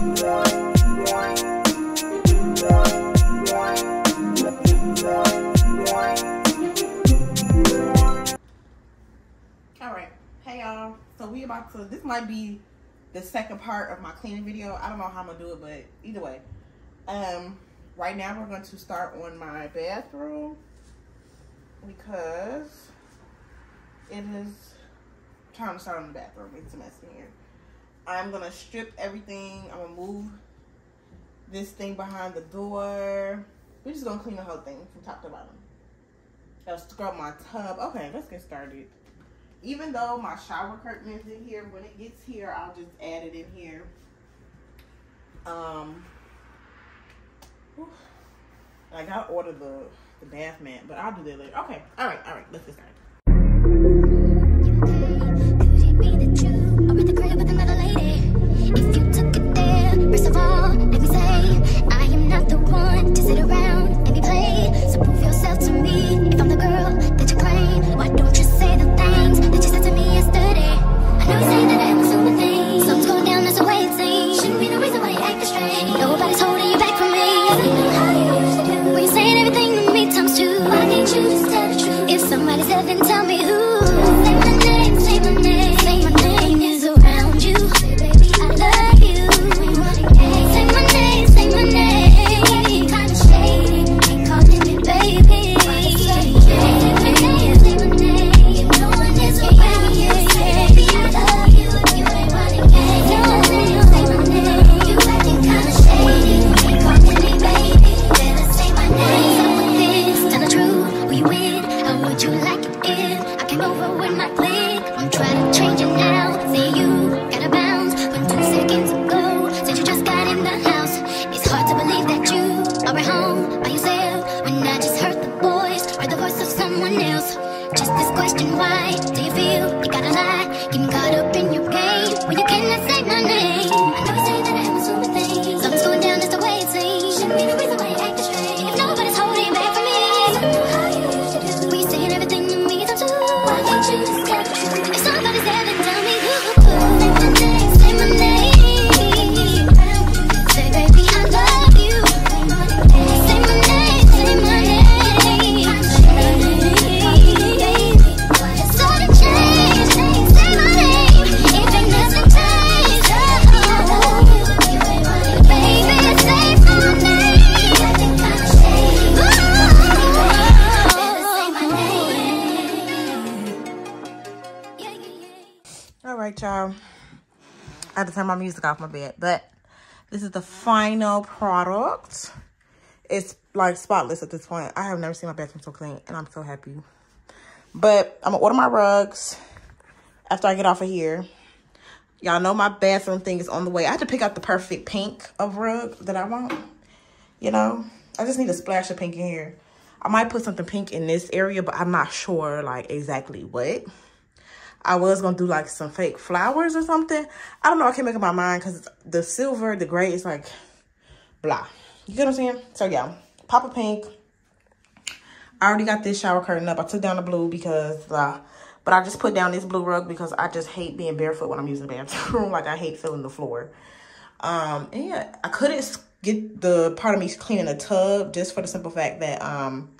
All right, hey y'all. So we about to. This might be the second part of my cleaning video. I don't know how I'm gonna do it, but either way. Um, right now we're going to start on my bathroom because it is time to start on the bathroom. It's a mess in here. I'm gonna strip everything. I'm gonna move this thing behind the door. We're just gonna clean the whole thing from top to bottom. I'll scrub my tub. Okay, let's get started. Even though my shower curtain is in here, when it gets here, I'll just add it in here. Um, whew. I gotta order the the bath mat, but I'll do that later. Okay, all right, all right, let's get started. If somebody's there, then tell me who. Just this question, why do you feel you gotta lie? Get me right, y'all. I had to turn my music off my bed, but this is the final product. It's like spotless at this point. I have never seen my bathroom so clean, and I'm so happy. But I'm gonna order my rugs after I get off of here. Y'all know my bathroom thing is on the way. I had to pick out the perfect pink of rug that I want. You know, I just need a splash of pink in here. I might put something pink in this area, but I'm not sure like exactly what. I was gonna do like some fake flowers or something. I don't know. I can't make up my mind because the silver, the gray is like blah. You get what I'm saying? So yeah, pop a pink. I already got this shower curtain up. I took down the blue because, uh, but I just put down this blue rug because I just hate being barefoot when I'm using the bathroom. like I hate feeling the floor. Um, and yeah, I couldn't get the part of me cleaning the tub just for the simple fact that, um,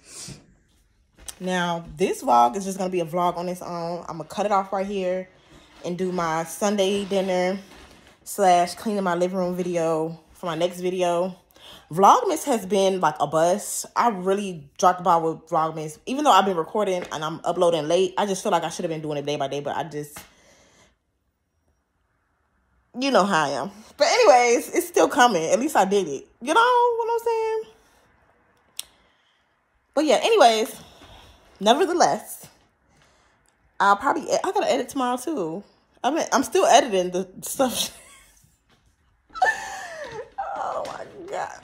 now this vlog is just going to be a vlog on its own. I'm going to cut it off right here and do my Sunday dinner slash cleaning my living room video for my next video. Vlogmas has been like a bust. I really dropped the ball with Vlogmas. Even though I've been recording and I'm uploading late, I just feel like I should have been doing it day by day, but I just, you know how I am. But anyways, it's still coming. At least I did it. You know what I'm saying? But yeah, anyways, nevertheless, I'll probably, I gotta edit tomorrow too. I mean, I'm still editing the stuff. oh my God.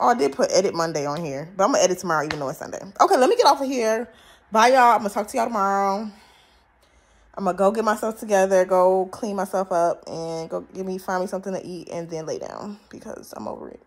Oh, I did put edit Monday on here, but I'm gonna edit tomorrow even though it's Sunday. Okay, let me get off of here. Bye, y'all. I'm gonna talk to y'all tomorrow. I'm gonna go get myself together, go clean myself up, and go give me find me something to eat, and then lay down because I'm over it.